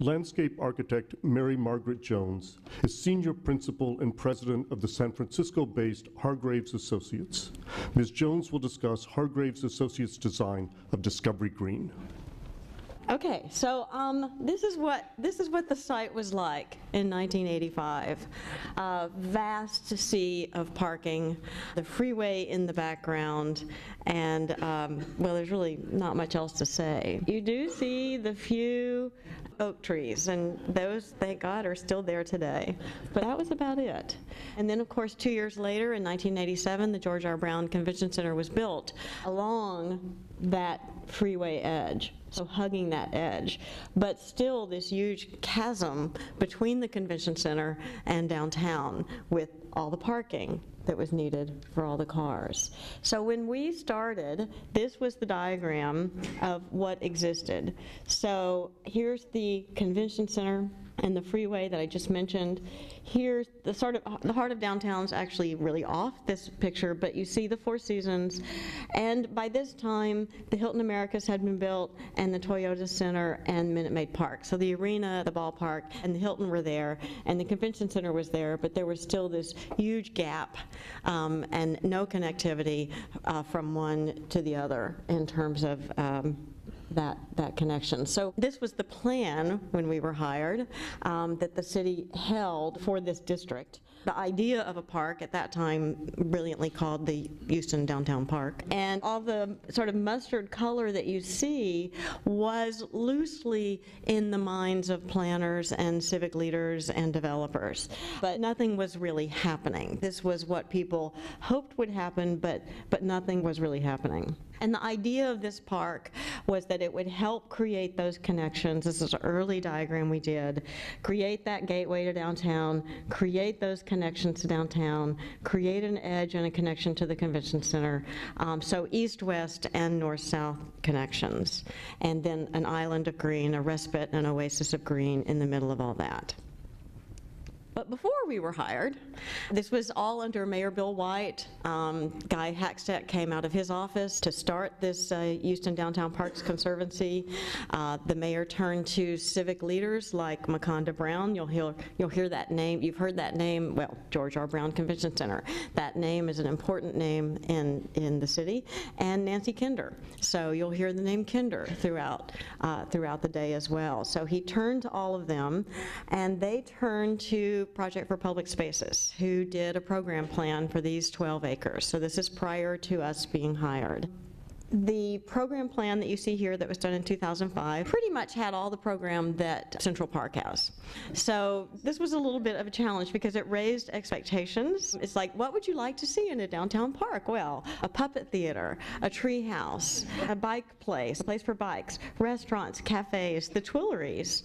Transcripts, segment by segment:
Landscape architect Mary Margaret Jones is senior principal and president of the San Francisco-based Hargreaves Associates. Ms. Jones will discuss Hargreaves Associates' design of Discovery Green. Okay, so um, this is what this is what the site was like in 1985. A vast sea of parking, the freeway in the background, and um, well, there's really not much else to say. You do see the few oak trees, and those, thank God, are still there today. But that was about it. And then, of course, two years later, in 1987, the George R. Brown Convention Center was built along that freeway edge so hugging that edge. But still, this huge chasm between the convention center and downtown with all the parking that was needed for all the cars. So when we started, this was the diagram of what existed. So here's the convention center and the freeway that I just mentioned. Here, the sort of the heart of downtown is actually really off this picture, but you see the Four Seasons, and by this time the Hilton Americas had been built, and the Toyota Center and Minute Maid Park. So the arena, the ballpark, and the Hilton were there, and the convention center was there, but there was still this huge gap um, and no connectivity uh, from one to the other in terms of. Um, that, that connection. So this was the plan when we were hired um, that the city held for this district the idea of a park at that time brilliantly called the Houston Downtown Park. And all the sort of mustard color that you see was loosely in the minds of planners and civic leaders and developers. But nothing was really happening. This was what people hoped would happen, but, but nothing was really happening. And the idea of this park was that it would help create those connections. This is an early diagram we did. Create that gateway to downtown, create those connections to downtown, create an edge and a connection to the convention center. Um, so east-west and north-south connections. And then an island of green, a respite, and an oasis of green in the middle of all that. But before we were hired, this was all under Mayor Bill White. Um, Guy Hagstette came out of his office to start this uh, Houston Downtown Parks Conservancy. Uh, the mayor turned to civic leaders like Maconda Brown. You'll hear, you'll hear that name. You've heard that name, well, George R. Brown Convention Center. That name is an important name in, in the city. And Nancy Kinder. So you'll hear the name Kinder throughout, uh, throughout the day as well. So he turned to all of them, and they turned to Project for Public Spaces, who did a program plan for these 12 acres. So this is prior to us being hired. The program plan that you see here that was done in 2005 pretty much had all the program that Central Park has. So this was a little bit of a challenge because it raised expectations. It's like, what would you like to see in a downtown park? Well, a puppet theater, a tree house, a bike place, a place for bikes, restaurants, cafes, the Tuileries,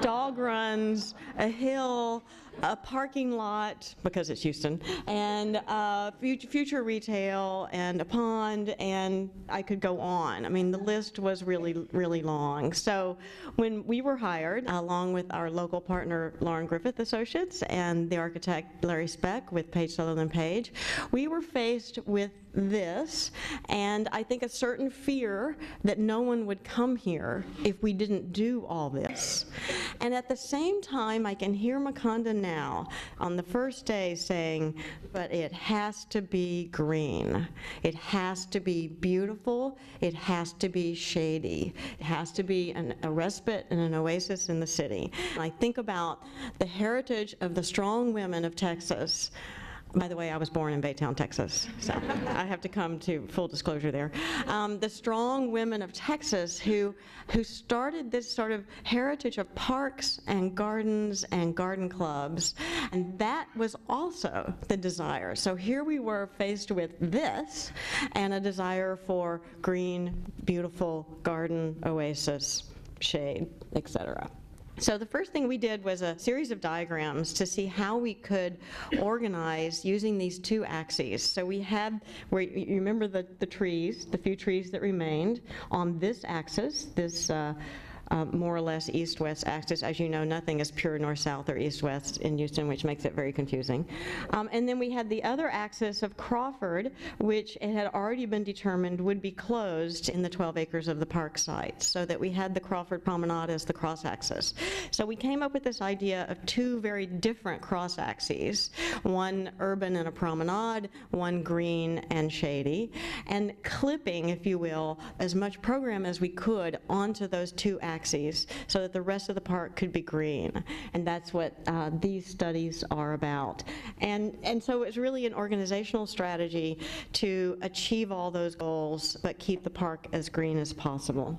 dog runs, a hill, a parking lot, because it's Houston, and uh, future retail, and a pond, and I could go on. I mean, the list was really, really long. So when we were hired, along with our local partner, Lauren Griffith Associates, and the architect, Larry Speck, with Page Sutherland Page, we were faced with this, and I think a certain fear that no one would come here if we didn't do all this. And at the same time, I can hear Maconda now on the first day saying, but it has to be green. It has to be beautiful. It has to be shady. It has to be an, a respite and an oasis in the city. And I think about the heritage of the strong women of Texas by the way, I was born in Baytown, Texas, so I have to come to full disclosure there. Um, the strong women of Texas who, who started this sort of heritage of parks and gardens and garden clubs, and that was also the desire. So here we were faced with this and a desire for green, beautiful garden, oasis, shade, etc. So the first thing we did was a series of diagrams to see how we could organize using these two axes. So we had, you remember the, the trees, the few trees that remained on this axis, this uh, uh, more or less east-west axis. As you know, nothing is pure north-south or east-west in Houston, which makes it very confusing. Um, And then we had the other axis of Crawford, which it had already been determined would be closed in the 12 acres of the park site, so that we had the Crawford Promenade as the cross-axis. So we came up with this idea of two very different cross-axes, one urban and a promenade, one green and shady, and clipping, if you will, as much program as we could onto those two axes so that the rest of the park could be green. And that's what uh, these studies are about. And, and so it's really an organizational strategy to achieve all those goals, but keep the park as green as possible.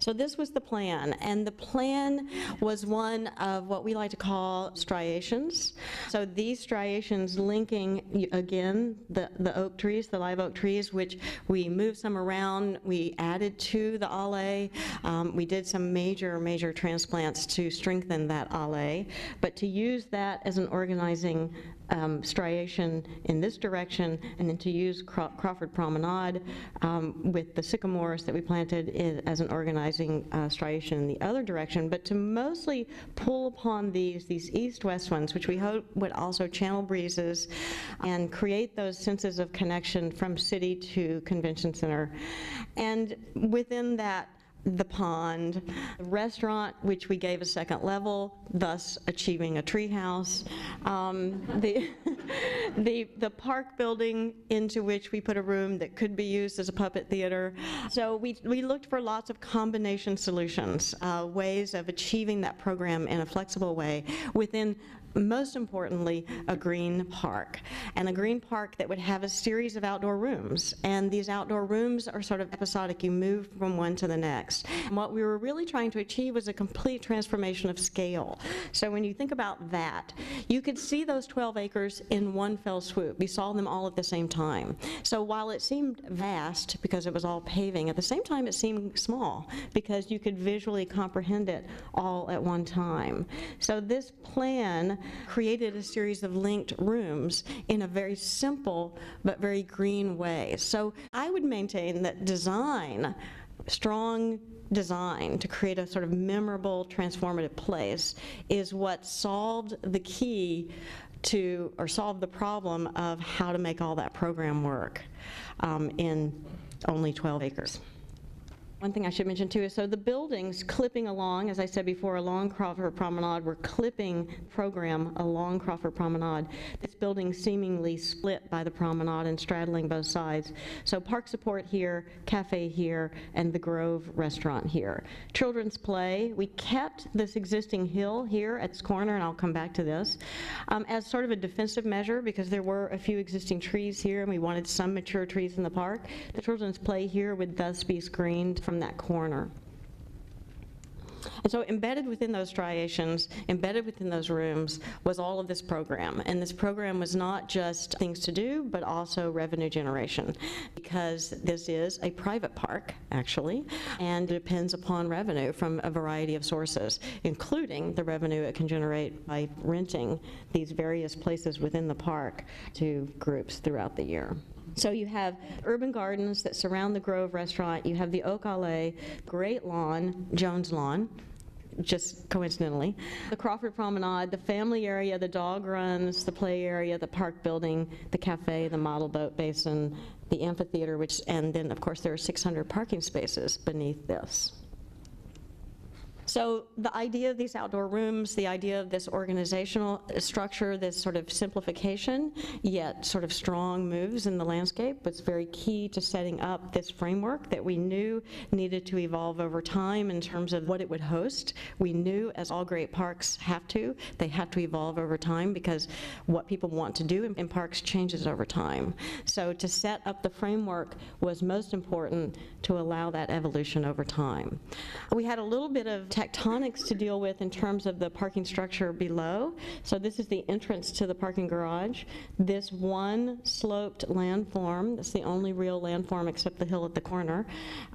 So this was the plan, and the plan was one of what we like to call striations. So these striations linking, again, the, the oak trees, the live oak trees, which we moved some around, we added to the alley. Um, We did some major, major transplants to strengthen that alley, but to use that as an organizing um, striation in this direction, and then to use Craw- Crawford Promenade um, with the sycamores that we planted i- as an organizing uh, striation in the other direction, but to mostly pull upon these, these east-west ones, which we hope would also channel breezes and create those senses of connection from city to convention center. And within that, the pond, the restaurant, which we gave a second level, thus achieving a treehouse, um, the, the, the park building into which we put a room that could be used as a puppet theater. So we, we looked for lots of combination solutions, uh, ways of achieving that program in a flexible way within most importantly, a green park. And a green park that would have a series of outdoor rooms. And these outdoor rooms are sort of episodic. You move from one to the next. And what we were really trying to achieve was a complete transformation of scale. So when you think about that, you could see those 12 acres in one fell swoop. You saw them all at the same time. So while it seemed vast because it was all paving, at the same time it seemed small because you could visually comprehend it all at one time. So this plan created a series of linked rooms in a very simple but very green way. So I would maintain that design, strong design to create a sort of memorable, transformative place is what solved the key to, or solved the problem of how to make all that program work um, in only 12 acres. One thing I should mention too is, so the buildings clipping along, as I said before, along Crawford Promenade, we're clipping program along Crawford Promenade. This building seemingly split by the promenade and straddling both sides. So park support here, cafe here, and the Grove restaurant here. Children's play, we kept this existing hill here at this corner, and I'll come back to this, um, as sort of a defensive measure because there were a few existing trees here and we wanted some mature trees in the park. The children's play here would thus be screened from that corner. And so embedded within those striations, embedded within those rooms, was all of this program. And this program was not just things to do, but also revenue generation, because this is a private park, actually, and depends upon revenue from a variety of sources, including the revenue it can generate by renting these various places within the park to groups throughout the year. So you have urban gardens that surround the Grove Restaurant, you have the Oak Alley, Great Lawn, Jones Lawn, just coincidentally, the Crawford Promenade, the family area, the dog runs, the play area, the park building, the cafe, the model boat basin, the amphitheater, which, and then, of course, there are 600 parking spaces beneath this. So the idea of these outdoor rooms, the idea of this organizational structure, this sort of simplification, yet sort of strong moves in the landscape was very key to setting up this framework that we knew needed to evolve over time in terms of what it would host. We knew, as all great parks have to, they have to evolve over time because what people want to do in, in parks changes over time. So to set up the framework was most important to allow that evolution over time. We had a little bit of tectonics to deal with in terms of the parking structure below. So this is the entrance to the parking garage. This one sloped landform, that's the only real landform except the hill at the corner,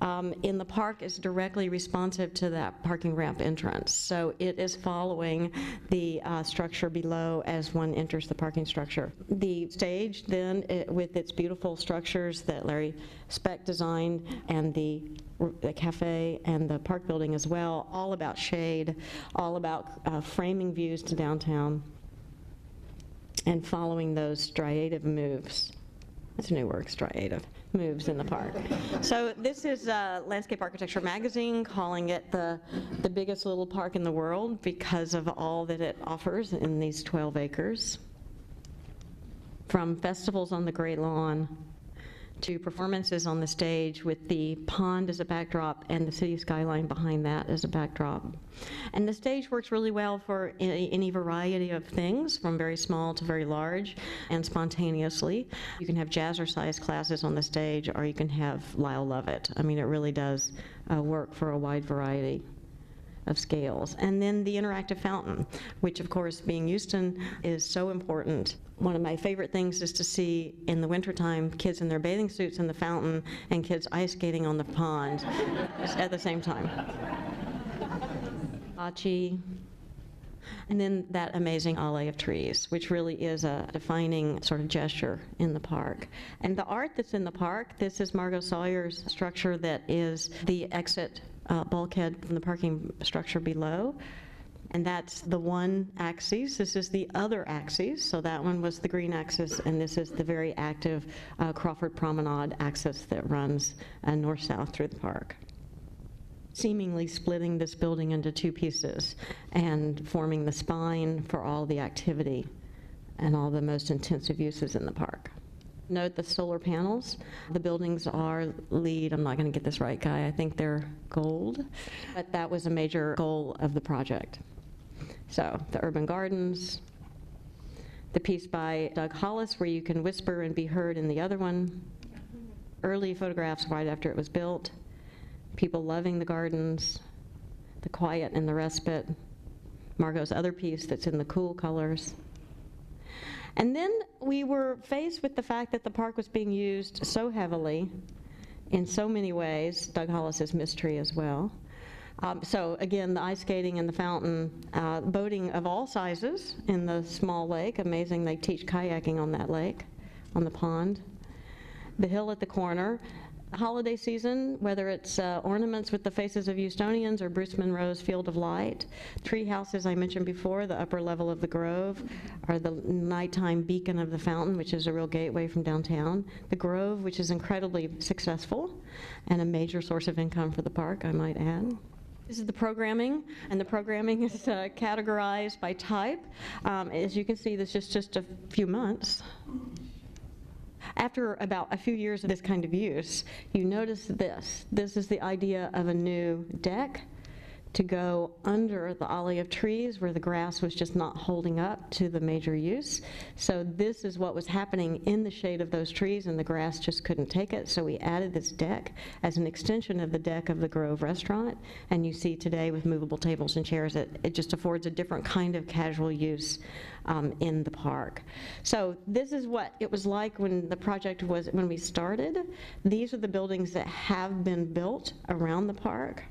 um, in the park is directly responsive to that parking ramp entrance. So it is following the uh, structure below as one enters the parking structure. The stage then, it- with its beautiful structures that Larry Speck design and the the cafe and the park building as well, all about shade, all about uh, framing views to downtown, and following those striative moves. That's a new word, striative, moves in the park. So this is uh, Landscape Architecture Magazine calling it the, the biggest little park in the world because of all that it offers in these 12 acres. From festivals on the Great Lawn to performances on the stage with the pond as a backdrop and the city skyline behind that as a backdrop. And the stage works really well for any, any variety of things, from very small to very large, and spontaneously. You can have jazzercise classes on the stage, or you can have Lyle Lovett. I mean, it really does uh, work for a wide variety of scales. And then the interactive fountain, which of course, being Houston, is so important. One of my favorite things is to see in the wintertime kids in their bathing suits in the fountain and kids ice skating on the pond at the same time. Bocce, and then that amazing alley of trees, which really is a defining sort of gesture in the park. And the art that's in the park, this is Margo Sawyer's structure that is the exit uh, bulkhead from the parking structure below. And that's the one axis. This is the other axis. So that one was the green axis, and this is the very active uh, Crawford Promenade axis that runs uh, north-south through the park seemingly splitting this building into two pieces and forming the spine for all the activity and all the most intensive uses in the park. Note the solar panels. The buildings are LEED, I'm not going to get this right, Guy, I think they're gold, but that was a major goal of the project. So the urban gardens, the piece by Doug Hollis where you can whisper and be heard in the other one, early photographs right after it was built, people loving the gardens, the quiet and the respite, Margo's other piece that's in the cool colors. And then we were faced with the fact that the park was being used so heavily in so many ways, Doug Hollis's mystery as well. Um, so again, the ice skating and the fountain, uh, boating of all sizes in the small lake. Amazing, they teach kayaking on that lake, on the pond. The hill at the corner, holiday season, whether it's uh, ornaments with the faces of Houstonians or Bruce Munro's Field of Light. Tree houses, I mentioned before, the upper level of the Grove, are the nighttime beacon of the fountain, which is a real gateway from downtown. The Grove, which is incredibly successful and a major source of income for the park, I might add. This is the programming, and the programming is uh, categorized by type. Um, as you can see, this is just a few months. After about a few years of this kind of use, you notice this. This is the idea of a new deck to go under the alley of trees where the grass was just not holding up to the major use. So this is what was happening in the shade of those trees and the grass just couldn't take it. So we added this deck as an extension of the deck of the Grove restaurant. And you see today with movable tables and chairs, it, it just affords a different kind of casual use um, in the park. So this is what it was like when the project was, when we started. These are the buildings that have been built around the park.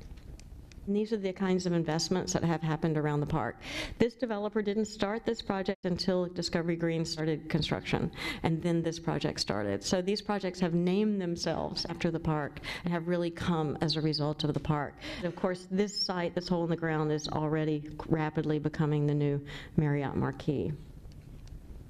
These are the kinds of investments that have happened around the park. This developer didn't start this project until Discovery Green started construction, and then this project started. So these projects have named themselves after the park and have really come as a result of the park. And of course, this site, this hole in the ground, is already rapidly becoming the new Marriott Marquis.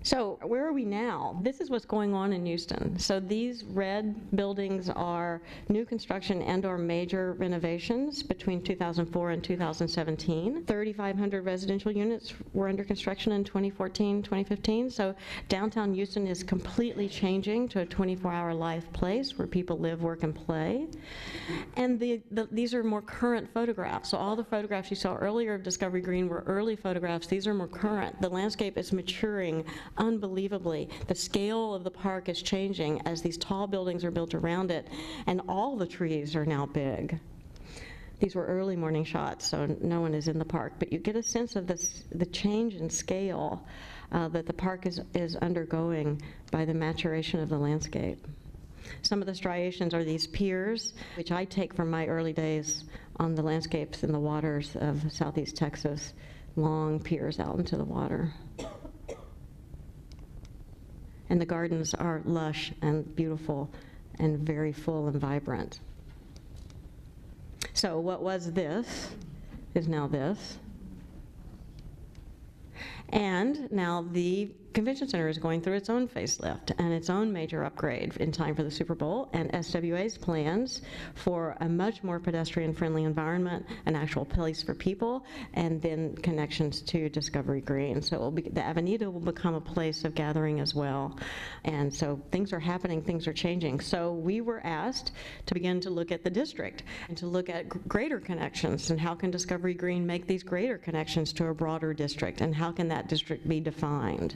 So where are we now? This is what's going on in Houston. So these red buildings are new construction and or major renovations between 2004 and 2017. 3,500 residential units were under construction in 2014, 2015. So downtown Houston is completely changing to a 24-hour life place where people live, work, and play. And the, the, these are more current photographs. So all the photographs you saw earlier of Discovery Green were early photographs. These are more current. The landscape is maturing unbelievably. The scale of the park is changing as these tall buildings are built around it, and all the trees are now big. These were early morning shots, so no one is in the park, but you get a sense of this, the change in scale uh, that the park is, is undergoing by the maturation of the landscape. Some of the striations are these piers, which I take from my early days on the landscapes in the waters of southeast Texas, long piers out into the water and the gardens are lush and beautiful and very full and vibrant. So what was this is now this. And now the convention center is going through its own facelift and its own major upgrade in time for the Super Bowl, and SWA's plans for a much more pedestrian-friendly environment, an actual place for people, and then connections to Discovery Green. So be, the Avenida will become a place of gathering as well. And so things are happening, things are changing. So we were asked to begin to look at the district and to look at greater connections and how can Discovery Green make these greater connections to a broader district and how can that district be defined?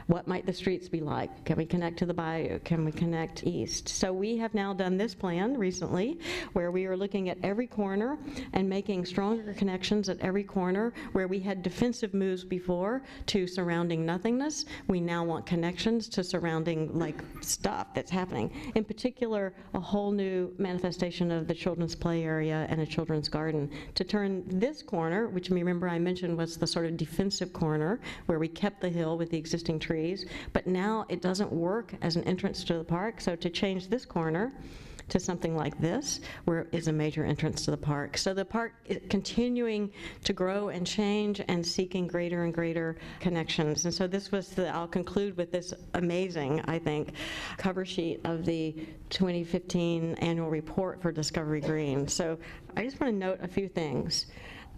What might the streets be like? Can we connect to the bayou? Can we connect east? So we have now done this plan recently where we are looking at every corner and making stronger connections at every corner where we had defensive moves before to surrounding nothingness. We now want connections to surrounding like stuff that's happening. In particular, a whole new manifestation of the children's play area and a children's garden to turn this corner, which remember I mentioned was the sort of defensive corner where we kept the hill with the existing trees, but now it doesn't work as an entrance to the park. So to change this corner to something like this, where is a major entrance to the park. So the park is continuing to grow and change and seeking greater and greater connections. And so this was the, I'll conclude with this amazing, I think, cover sheet of the 2015 annual report for Discovery Green. So I just want to note a few things.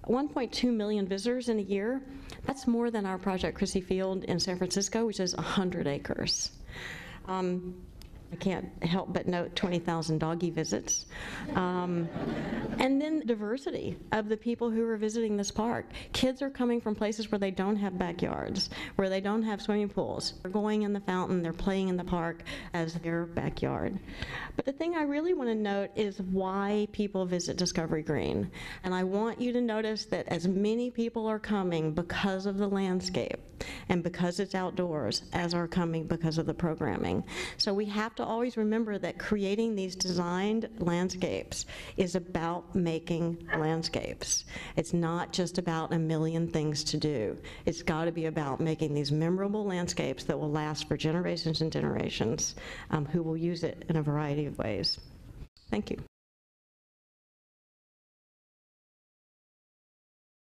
1.2 million visitors in a year, that's more than our Project Crissy Field in San Francisco, which is 100 acres. Um, I can't help but note 20,000 doggy visits. Um, and then diversity of the people who are visiting this park. Kids are coming from places where they don't have backyards, where they don't have swimming pools. They're going in the fountain, they're playing in the park as their backyard. But the thing I really want to note is why people visit Discovery Green. And I want you to notice that as many people are coming because of the landscape and because it's outdoors as are coming because of the programming. So we have to always remember that creating these designed landscapes is about making landscapes. It's not just about a million things to do. It's got to be about making these memorable landscapes that will last for generations and generations um, who will use it in a variety of ways. Thank you.